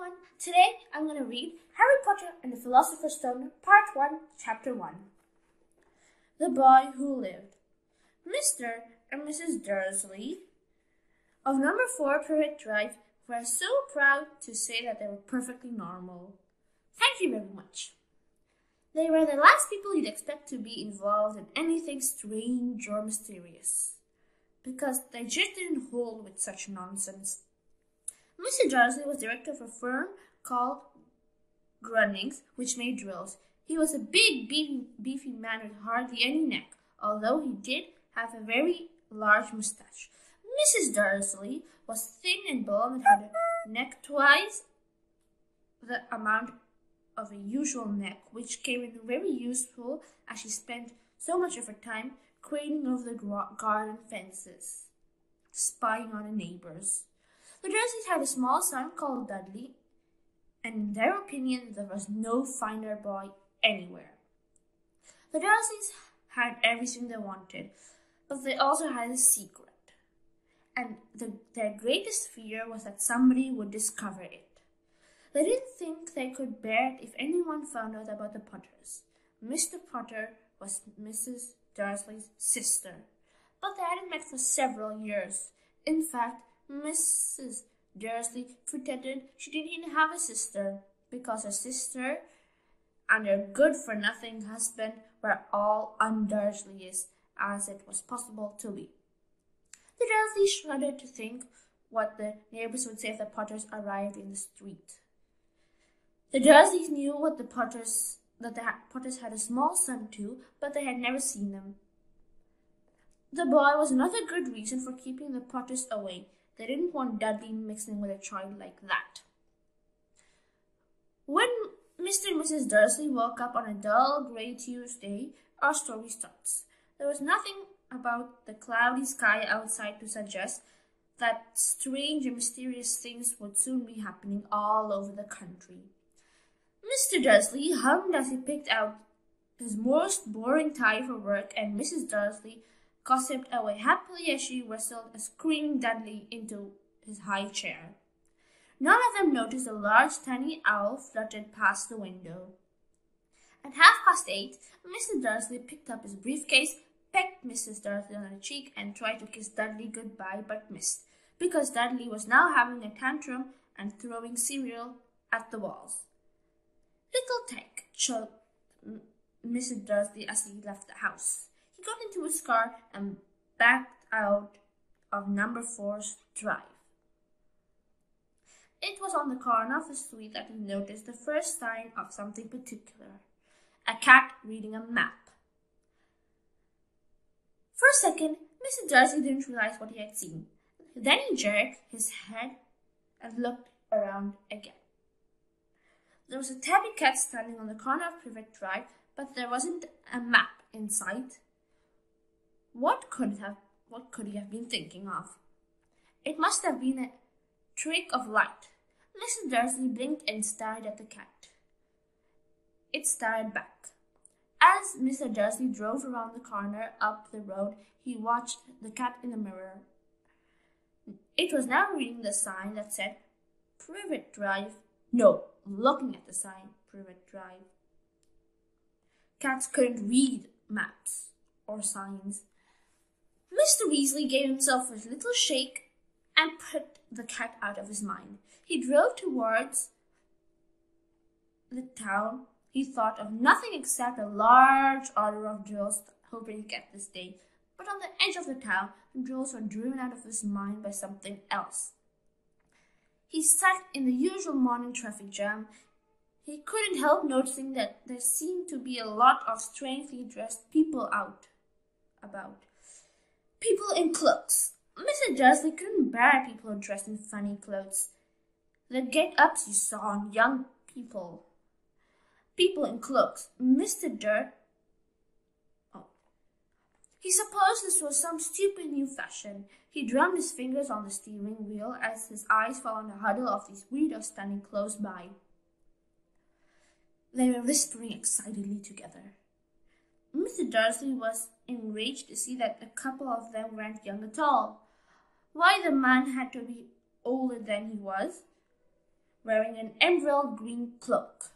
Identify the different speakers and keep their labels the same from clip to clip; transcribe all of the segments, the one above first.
Speaker 1: everyone. Today I'm going to read Harry Potter and the Philosopher's Stone, Part 1, Chapter 1. The Boy Who Lived. Mr. and Mrs. Dursley of number 4 Privet Drive were so proud to say that they were perfectly normal. Thank you very much. They were the last people you'd expect to be involved in anything strange or mysterious, because they just didn't hold with such nonsense. Mr. Dursley was director of a firm called Grunnings, which made drills. He was a big, beefy, beefy man with hardly any neck, although he did have a very large moustache. Mrs. Dursley was thin and bald and had a neck twice the amount of a usual neck, which came in very useful as she spent so much of her time craning over the garden fences, spying on the neighbors. The Dursleys had a small son called Dudley, and in their opinion there was no finer boy anywhere. The Dursleys had everything they wanted, but they also had a secret, and the, their greatest fear was that somebody would discover it. They didn't think they could bear it if anyone found out about the Potters. Mr. Potter was Mrs. Dursley's sister, but they hadn't met for several years. In fact, Mrs. Dursley pretended she didn't have a sister because her sister and her good for nothing husband were all undursley's as it was possible to be. The Dursleys shuddered to think what the neighbors would say if the Potters arrived in the street. The Dursleys knew what the Potters that the Potters had a small son too, but they had never seen them. The boy was another good reason for keeping the Potters away. They didn't want Dudley mixing with a child like that. When Mr. and Mrs. Dursley woke up on a dull grey Tuesday, our story starts. There was nothing about the cloudy sky outside to suggest that strange and mysterious things would soon be happening all over the country. Mr. Dursley hummed as he picked out his most boring tie for work, and Mrs. Dursley gossiped away happily as she wrestled a screaming Dudley into his high chair. None of them noticed a large tiny owl fluttered past the window. At half past eight, Mr. Dursley picked up his briefcase, pecked Mrs. Dursley on the cheek, and tried to kiss Dudley goodbye, but missed, because Dudley was now having a tantrum and throwing cereal at the walls. Little Tek choked Mrs. Dursley as he left the house. He got into his car and backed out of number four's drive. It was on the corner of the street that he noticed the first sign of something particular a cat reading a map. For a second, Mr. Dursley didn't realize what he had seen. Then he jerked his head and looked around again. There was a tabby cat standing on the corner of Privet Drive, but there wasn't a map in sight. What could have what could he have been thinking of? It must have been a trick of light. Mrs. Dursley blinked and stared at the cat. It stared back. As Mr. Dursley drove around the corner up the road, he watched the cat in the mirror. It was now reading the sign that said Privet Drive. No, looking at the sign, Privet Drive. Cats couldn't read maps or signs. Mr. Weasley gave himself a little shake and put the cat out of his mind. He drove towards the town. He thought of nothing except a large order of drills, hoping to get this day. But on the edge of the town, the drills were driven out of his mind by something else. He sat in the usual morning traffic jam. He couldn't help noticing that there seemed to be a lot of strangely dressed people out about. People in cloaks. Mr. Dursley couldn't bear people dressed in funny clothes. The get-ups you saw on young people. People in cloaks. Mr. Dirt. Oh. He supposed this was some stupid new fashion. He drummed his fingers on the steering wheel as his eyes fell on a huddle of these weirdos standing close by. They were whispering excitedly together. Mr. Dursley was enraged to see that a couple of them weren't young at all. Why the man had to be older than he was? wearing an emerald green cloak.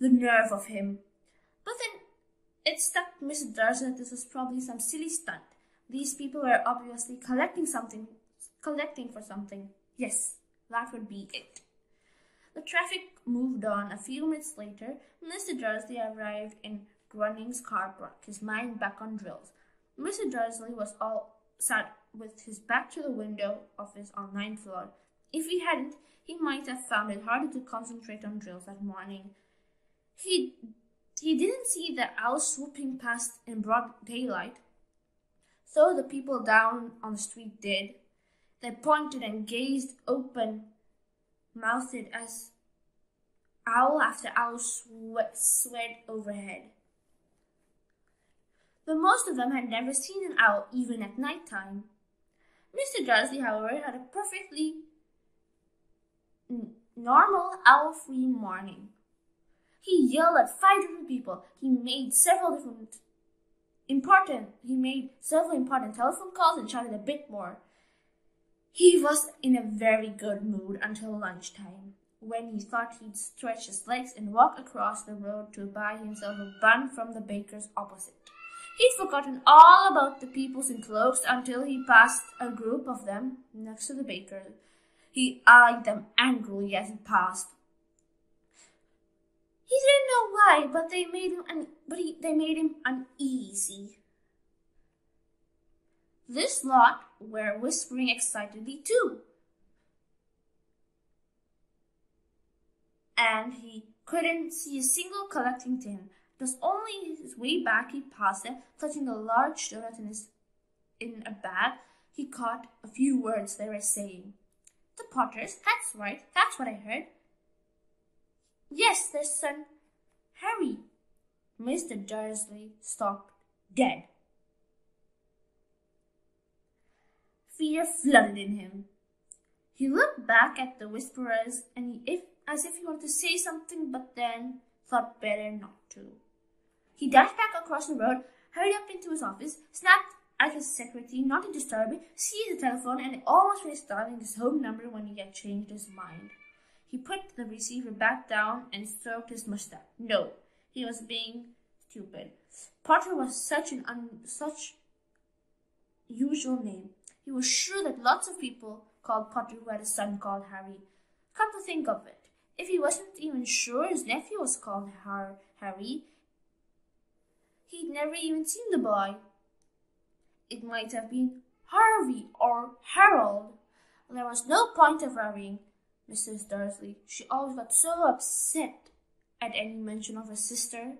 Speaker 1: The nerve of him. But then it struck Mr. Dursley that this was probably some silly stunt. These people were obviously collecting something, collecting for something. Yes, that would be it. The traffic moved on. A few minutes later, Mr. Dursley arrived in Grunning's car brought his mind back on drills. Mr. Dursley was all sat with his back to the window of his on ninth floor. If he hadn't, he might have found it harder to concentrate on drills that morning. He he didn't see the owl swooping past in broad daylight, though the people down on the street did. They pointed and gazed open mouthed as owl after owl swayed overhead. But most of them had never seen an owl even at night time. Mr. Dursley, however, had a perfectly normal owl-free morning. He yelled at five different people. He made several different important he made several important telephone calls and shouted a bit more. He was in a very good mood until lunchtime, when he thought he'd stretch his legs and walk across the road to buy himself a bun from the baker's opposite. He'd forgotten all about the peoples in cloaks until he passed a group of them next to the baker. He eyed them angrily as he passed. He didn't know why, but they made him un- but he, they made him uneasy. This lot were whispering excitedly too. And he couldn't see a single collecting tin. It was only his way back he passed them, clutching a large doughnut in his in a bag. He caught a few words they were saying. The Potters, that's right, that's what I heard. Yes, their son Harry. Mr. Dursley stopped dead. Fear flooded in him. He looked back at the whisperers and if, as if he wanted to say something, but then thought better not to. He dashed back across the road, hurried up into his office, snapped at his secretary not to disturb him, seized the telephone, and almost finished dialing his home number when he had changed his mind. He put the receiver back down and stroked his mustache. No, he was being stupid. Potter was such an un, such usual name. He was sure that lots of people called Potter who had a son called Harry. Come to think of it, if he wasn't even sure his nephew was called Har Harry, he'd never even seen the boy. It might have been Harvey or Harold. There was no point of worrying. Mrs. Dursley. She always got so upset at any mention of her sister.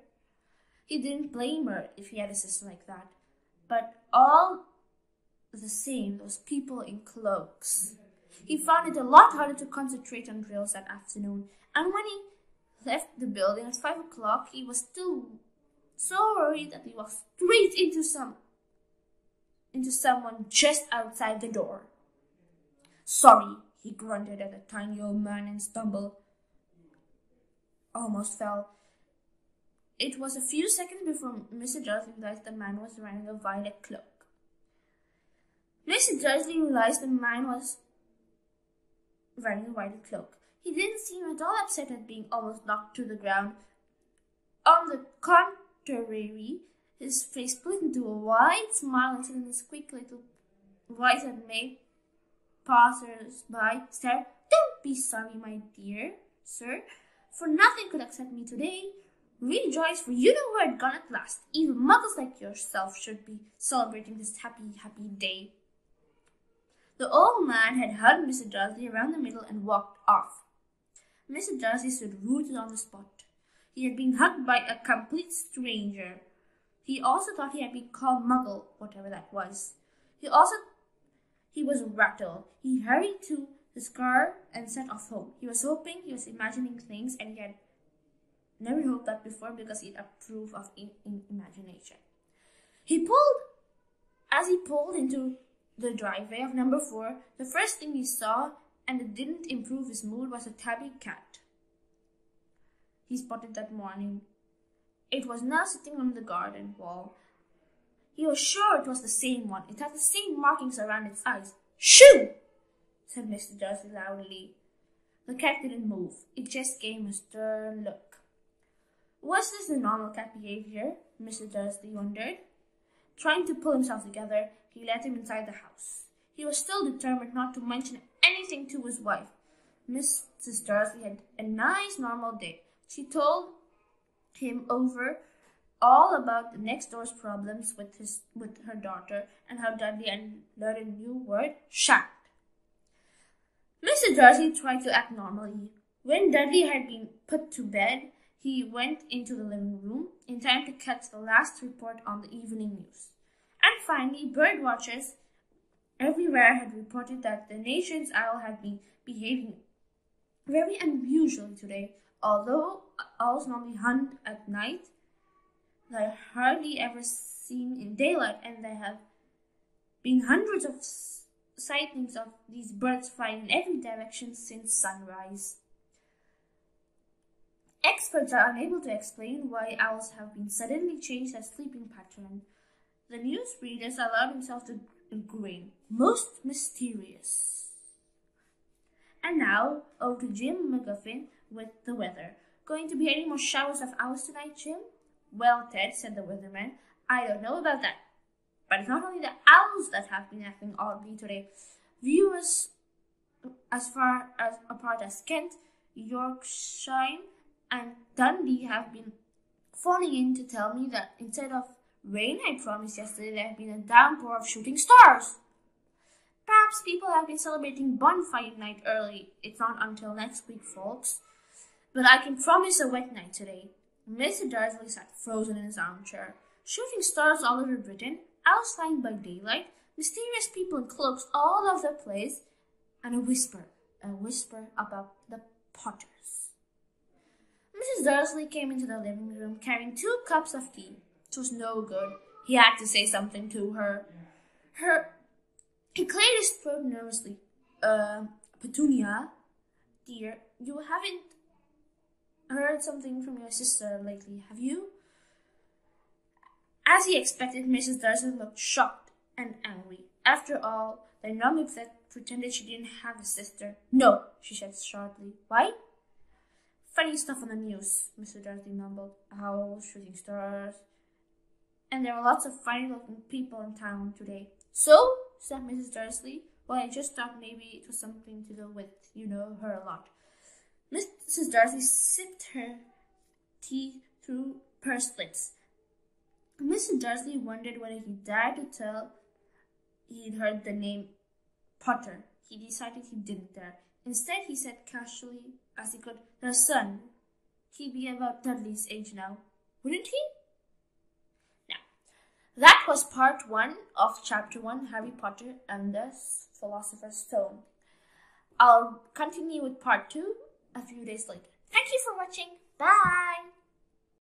Speaker 1: He didn't blame her if he had a sister like that. But all the same, those people in cloaks. He found it a lot harder to concentrate on drills that afternoon, and when he left the building at five o'clock, he was still so worried that he walked straight into some into someone just outside the door. Sorry, he grunted at the tiny old man and stumbled. Almost fell. It was a few seconds before Mr. Dursley realized the man was wearing a violet cloak. Mr. Dursley realized the man was wearing a violet cloak. He didn't seem at all upset at being almost knocked to the ground. On the his face split into a wide smile and in his quick little voice that made passers-by stare. Don't be sorry, my dear sir, for nothing could upset me today. Rejoice, for you know where it gone at last. Even muggles like yourself should be celebrating this happy, happy day. The old man had hugged Mr. Dursley around the middle and walked off. Mr. Dursley stood rooted on the spot. He had been hugged by a complete stranger. He also thought he had been called Muggle, whatever that was. He also he was rattled. He hurried to his car and set off home. He was hoping, he was imagining things, and he had never hoped that before because it approved of in, in imagination. He pulled, as he pulled into the driveway of number four, the first thing he saw, and it didn't improve his mood, was a tabby cat. He spotted that morning. It was now sitting on the garden wall, he was sure it was the same one. It had the same markings around its eyes. Shoo! said Mr. Dursley loudly. The cat didn't move. It just gave him a stern look. Was this the normal cat behavior? Mr. Dursley wondered. Trying to pull himself together, he led him inside the house. He was still determined not to mention anything to his wife. Mrs. Dursley had a nice normal day. She told him over all about the next door's problems with his with her daughter and how Dudley had learned a new word, shat. Mr. Dursley tried to act normally. When Dudley had been put to bed, he went into the living room in time to catch the last report on the evening news. And finally, bird watchers everywhere had reported that the nation's owl had been behaving very unusually today. Although owls normally hunt at night, they are hardly ever seen in daylight, and there have been hundreds of sightings of these birds flying in every direction since sunrise. Experts are unable to explain why owls have been suddenly changed their sleeping pattern. The news readers allow themselves to grin. Most mysterious. And now, over to Jim McGuffin with the weather. Going to be any more showers of owls tonight, Jim? Well, Ted, said the weatherman, I don't know about that. But it's not only the owls that have been acting oddly today. Viewers as far as apart as Kent, Yorkshire, and Dundee have been phoning in to tell me that instead of rain I promised yesterday, there have been a downpour of shooting stars. Perhaps people have been celebrating bonfire night early. It's not until next week, folks. But I can promise a wet night today. Mr. Dursley sat frozen in his armchair. Shooting stars all over Britain, owls flying by daylight, mysterious people in cloaks all over the place, and a whisper, a whisper about the Potters. Mrs. Dursley came into the living room carrying two cups of tea. It was no good. He had to say something to her. Her his throat nervously. Uh, Petunia, dear, you haven't heard something from your sister lately, have you? As he expected, Mrs. Dursley looked shocked and angry. After all, the young pretended she didn't have a sister. No, she said sharply. Why? Funny stuff on the news, Mr. Dursley mumbled. Owls, shooting stars. And there are lots of funny looking people in town today. So, said Mrs. Dursley, well, I just thought maybe it was something to do with, you know, her a lot. Mrs. Dursley sipped her tea through pursed lips. Mr. Dursley wondered whether he dared to tell he'd heard the name Potter. He decided he didn't dare. Instead, he said casually as he could, Their son. He'd be about Dudley's age now, wouldn't he? That was part one of chapter one Harry Potter and the Philosopher's Stone. I'll continue with part two a few days later. Thank you for watching. Bye!